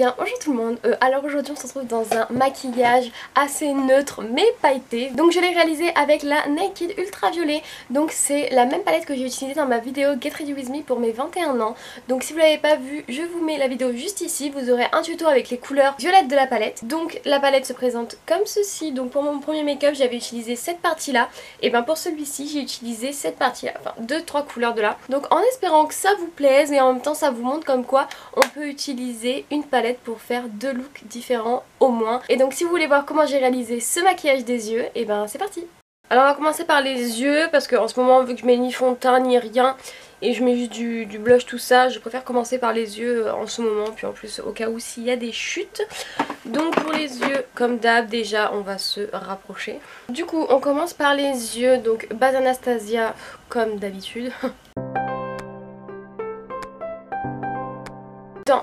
bonjour tout le monde, euh, alors aujourd'hui on se retrouve dans un maquillage assez neutre mais pailleté Donc je l'ai réalisé avec la Naked Ultraviolet. Donc c'est la même palette que j'ai utilisée dans ma vidéo Get Ready With Me pour mes 21 ans. Donc si vous l'avez pas vu, je vous mets la vidéo juste ici. Vous aurez un tuto avec les couleurs violettes de la palette. Donc la palette se présente comme ceci. Donc pour mon premier make-up j'avais utilisé cette partie là Et bien pour celui-ci j'ai utilisé cette partie là Enfin deux trois couleurs de là. Donc en espérant que ça vous plaise et en même temps ça vous montre comme quoi on peut utiliser une palette pour faire deux looks différents au moins. Et donc si vous voulez voir comment j'ai réalisé ce maquillage des yeux, et eh ben c'est parti. Alors on va commencer par les yeux parce qu'en ce moment vu que je mets ni fond de teint ni rien et je mets juste du, blush tout ça je préfère commencer par les yeux euh, en ce moment. Puis en plus au cas où s'il y a des chutes. Donc pour les yeux comme d'hab déjà on va se rapprocher. Du coup on commence par les yeux. Donc base Anastasia comme d'habitude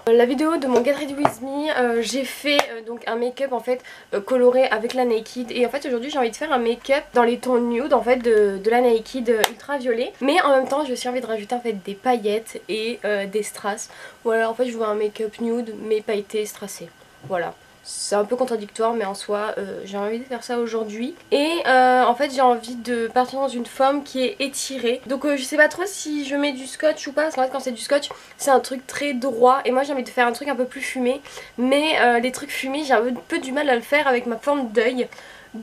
La vidéo de mon Get Ready With Me, euh, j'ai fait euh, donc un make-up en fait euh, coloré avec la Naked et en fait aujourd'hui j'ai envie de faire un make-up dans les tons nude en fait de, la Naked ultraviolet mais en même temps j'ai aussi envie de rajouter en fait des paillettes et des strass. Voilà en fait je veux un make-up nude mais pailleté strassé. Voilà c'est un peu contradictoire mais en soi euh, j'ai envie de faire ça aujourd'hui. Et euh, en fait j'ai envie de partir dans une forme qui est étirée. Donc euh, je sais pas trop si je mets du scotch ou pas parce qu'en fait quand c'est du scotch c'est un truc très droit. Et moi j'ai envie de faire un truc un peu plus fumé. Mais les trucs fumés j'ai un peu du mal à le faire avec ma forme d'œil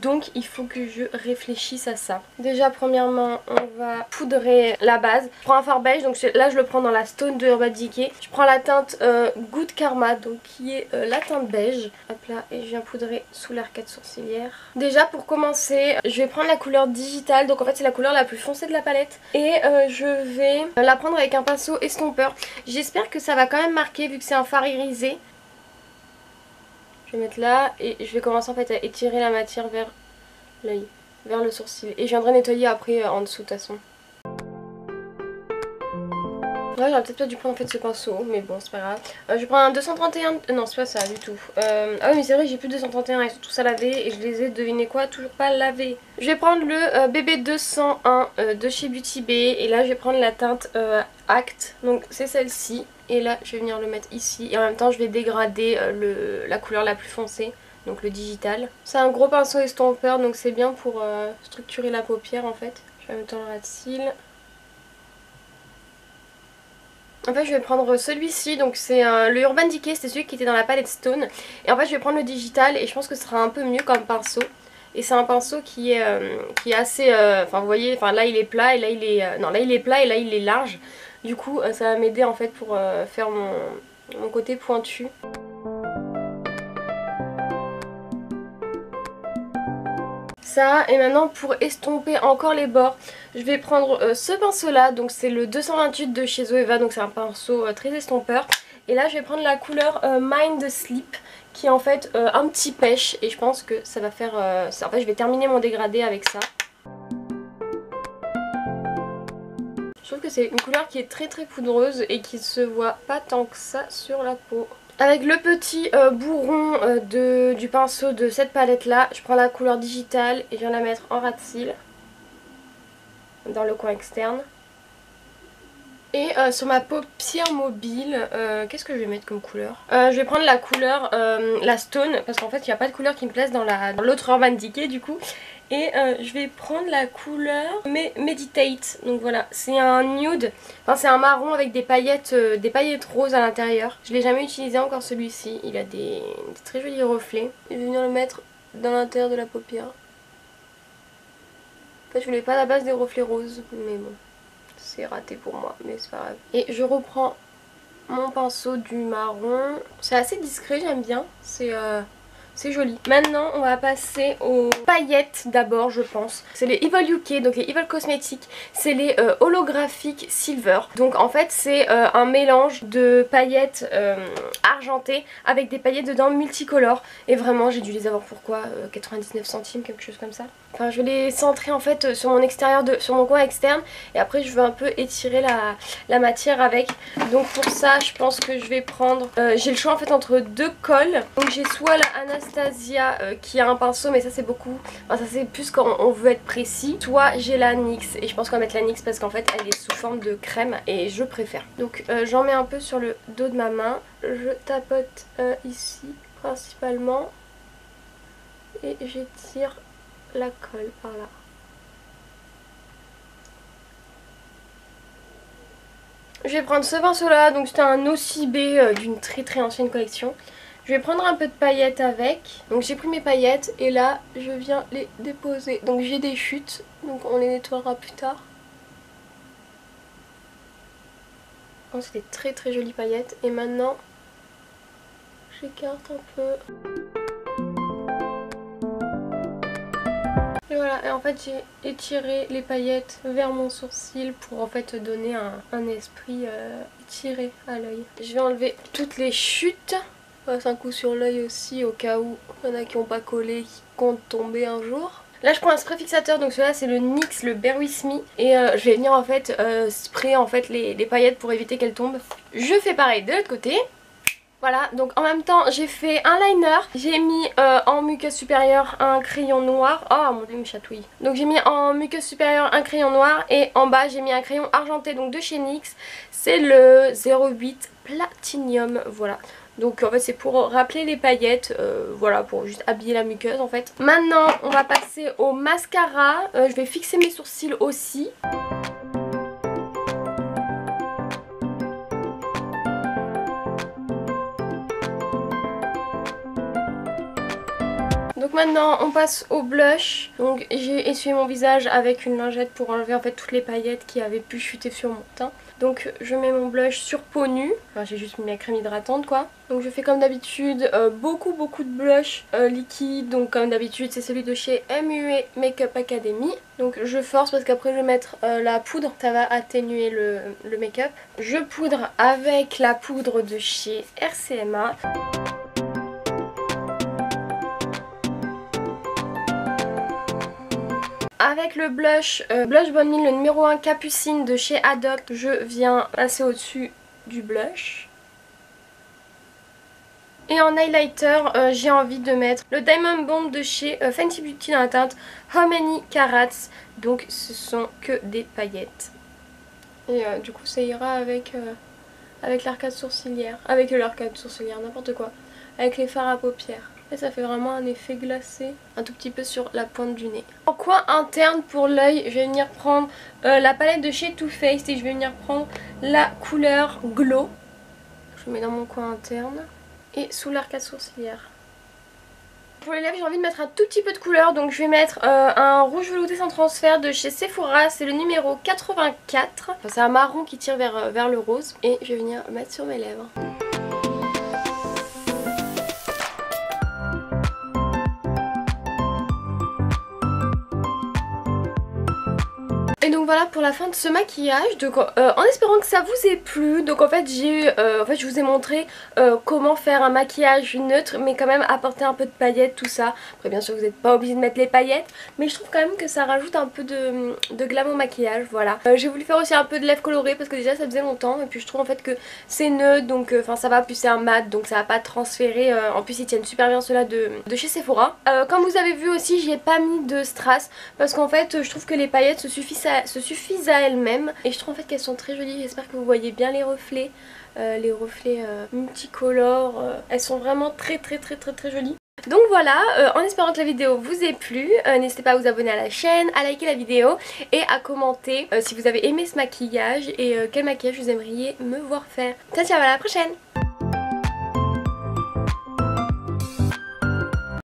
donc il faut que je réfléchisse à ça. Déjà premièrement on va poudrer la base. Je prends un fard beige donc là je le prends dans la Stone de Urban Decay. Je prends la teinte euh, Good Karma donc qui est euh, la teinte beige. Hop là et je viens poudrer sous l'arcade sourcilière. Déjà pour commencer je vais prendre la couleur digitale donc en fait c'est la couleur la plus foncée de la palette. Et euh, je vais la prendre avec un pinceau estompeur. J'espère que ça va quand même marquer vu que c'est un fard irisé. Je vais mettre là et je vais commencer en fait à étirer la matière vers l'œil, vers le sourcil. Et je viendrai nettoyer après euh, en dessous de toute façon. Là j'aurais peut-être pas dû prendre en fait ce pinceau mais bon c'est pas grave. Euh, je vais prendre un 231, euh, non c'est pas ça du tout. ah oui mais c'est vrai j'ai plus de 231 ils sont tous à laver et je les ai devinez quoi toujours pas lavés. Je vais prendre le BB 201 de chez Beauty Bay et là je vais prendre la teinte Act donc c'est celle-ci. Et là je vais venir le mettre ici et en même temps je vais dégrader euh, la couleur la plus foncée donc le digital. C'est un gros pinceau estompeur donc c'est bien pour euh, structurer la paupière en fait. Je vais mettre le ras de cils. En fait je vais prendre celui-ci, donc c'est le Urban Decay, c'était celui qui était dans la palette Stone. Et en fait je vais prendre le digital et je pense que ce sera un peu mieux comme pinceau. Et c'est un pinceau qui est, euh, assez, enfin vous voyez, là il est plat et là il est, non là il est plat et là il est large. Du coup euh, ça va m'aider en fait pour euh, faire mon, côté pointu. Ça. Et maintenant pour estomper encore les bords je vais prendre euh, ce pinceau là donc c'est le 228 de chez Zoeva. Donc c'est un pinceau très estompeur. Et là je vais prendre la couleur Mind Sleep qui est en fait un petit pêche. Et je pense que ça va faire en fait je vais terminer mon dégradé avec ça. Je trouve que c'est une couleur qui est très très poudreuse et qui se voit pas tant que ça sur la peau. Avec le petit euh, bourron euh, de, du pinceau de cette palette là, je prends la couleur digitale et je viens la mettre en ras de cils dans le coin externe. Et euh, sur ma paupière mobile, qu'est-ce que je vais mettre comme couleur? Je vais prendre la couleur, la Stone, parce qu'en fait il n'y a pas de couleur qui me plaise dans l'autre Urban Decay du coup. Et euh, je vais prendre la couleur Meditate. Donc voilà, c'est un nude. Enfin c'est un marron avec des paillettes, euh, des paillettes roses à l'intérieur. Je l'ai jamais utilisé encore celui-ci. Il a des, très jolis reflets. Je vais venir le mettre dans l'intérieur de la paupière. En fait je voulais pas la base des reflets roses. Mais bon, c'est raté pour moi. Mais c'est pas grave. Et je reprends mon pinceau du marron. C'est assez discret, j'aime bien. C'est... Euh, c'est joli. Maintenant, on va passer aux paillettes d'abord, je pense. C'est les Evil UK, donc les Evil Cosmetics. C'est les euh, holographiques silver. Donc en fait, c'est euh, un mélange de paillettes euh, argentées avec des paillettes dedans multicolores. Et vraiment, j'ai dû les avoir pour quoi 99 centimes, quelque chose comme ça. enfin je vais les centrer en fait sur mon extérieur, de, sur mon coin externe et après je veux un peu étirer la, matière avec. Donc pour ça je pense que je vais prendre, euh, j'ai le choix en fait entre deux cols. Donc j'ai soit la Anastasia euh, qui a un pinceau mais ça c'est beaucoup, enfin ça c'est plus quand on veut être précis. Soit j'ai la NYX et je pense qu'on va mettre la NYX parce qu'en fait elle est sous forme de crème et je préfère. Donc euh, j'en mets un peu sur le dos de ma main, je tapote ici principalement et j'étire la colle par là. Je vais prendre ce pinceau là, donc c'était un OCB euh, d'une très très ancienne collection. Je vais prendre un peu de paillettes avec. Donc j'ai pris mes paillettes et là je viens les déposer. Donc j'ai des chutes, donc on les nettoiera plus tard. Oh, c'est des très très jolies paillettes. Et maintenant, j'écarte un peu. Et voilà, et en fait j'ai étiré les paillettes vers mon sourcil pour en fait donner un, esprit euh, étiré à l'œil. Je vais enlever toutes les chutes. Passe un coup sur l'œil aussi au cas où il y en a qui n'ont pas collé, qui comptent tomber un jour. Là je prends un spray fixateur donc celui-là c'est le NYX, le Bear With Me et euh, je vais venir en fait euh, sprayer en fait les paillettes pour éviter qu'elles tombent. Je fais pareil de l'autre côté. Voilà, donc en même temps j'ai fait un liner, j'ai mis euh, en muqueuse supérieure un crayon noir, oh mon dieu me chatouille. Donc j'ai mis en muqueuse supérieure un crayon noir et en bas j'ai mis un crayon argenté donc de chez NYX, c'est le 08 Platinum, voilà. Donc en fait c'est pour rappeler les paillettes, euh, voilà pour juste habiller la muqueuse en fait. Maintenant on va passer au mascara, euh, je vais fixer mes sourcils aussi. Donc maintenant on passe au blush. Donc j'ai essuyé mon visage avec une lingette pour enlever en fait toutes les paillettes qui avaient pu chuter sur mon teint. Donc je mets mon blush sur peau nue. Enfin j'ai juste mis ma crème hydratante quoi. Donc je fais comme d'habitude euh, beaucoup beaucoup de blush euh, liquide. Donc comme d'habitude c'est celui de chez MUA Makeup Academy. Donc je force parce qu'après je vais mettre euh, la poudre. Ça va atténuer le, le make-up. Je poudre avec la poudre de chez RCMA. Avec le blush, euh, Blush Bonne le numéro 1 Capucine de chez Adopt, je viens passer au-dessus du blush. Et en highlighter, euh, j'ai envie de mettre le Diamond Bomb de chez euh, Fenty Beauty dans la teinte How Many Carats? Donc ce sont que des paillettes. Et du coup ça ira avec, avec l'arcade sourcilière. Avec l'arcade sourcilière, n'importe quoi. Avec les fards à paupières. Et ça fait vraiment un effet glacé, un tout petit peu sur la pointe du nez. En coin interne pour l'œil, je vais venir prendre euh, la palette de chez Too Faced et je vais venir prendre la couleur Glow. Je mets dans mon coin interne et sous l'arcade sourcilière. Pour les lèvres j'ai envie de mettre un tout petit peu de couleur donc je vais mettre euh, un rouge velouté sans transfert de chez Sephora, c'est le numéro 84. c'est un marron qui tire vers, euh, vers le rose et je vais venir mettre sur mes lèvres. Voilà pour la fin de ce maquillage. Donc euh, en espérant que ça vous ait plu. Donc en fait j'ai euh, en fait je vous ai montré euh, comment faire un maquillage neutre mais quand même apporter un peu de paillettes tout ça. Après bien sûr vous n'êtes pas obligé de mettre les paillettes mais je trouve quand même que ça rajoute un peu de, de glam au maquillage voilà. J'ai voulu faire aussi un peu de lèvres colorées parce que déjà ça faisait longtemps. Et puis je trouve en fait que c'est neutre donc enfin ça va plus c'est un mat donc ça va pas transférer en plus ils tiennent super bien ceux-là de, de, chez Sephora. Comme vous avez vu aussi j'y ai pas mis de strass parce qu'en fait je trouve que les paillettes se suffisent à, suffisent à elles-mêmes et je trouve en fait qu'elles sont très jolies, j'espère que vous voyez bien les reflets, euh, les reflets euh, multicolores, euh, elles sont vraiment très très très très très jolies. Donc voilà, en espérant que la vidéo vous ait plu, n'hésitez pas à vous abonner à la chaîne, à liker la vidéo et à commenter si vous avez aimé ce maquillage et quel maquillage vous aimeriez me voir faire. Ciao, à la prochaine